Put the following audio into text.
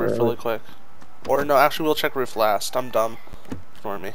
roof really quick. Or no, actually we'll check roof last. I'm dumb. for me.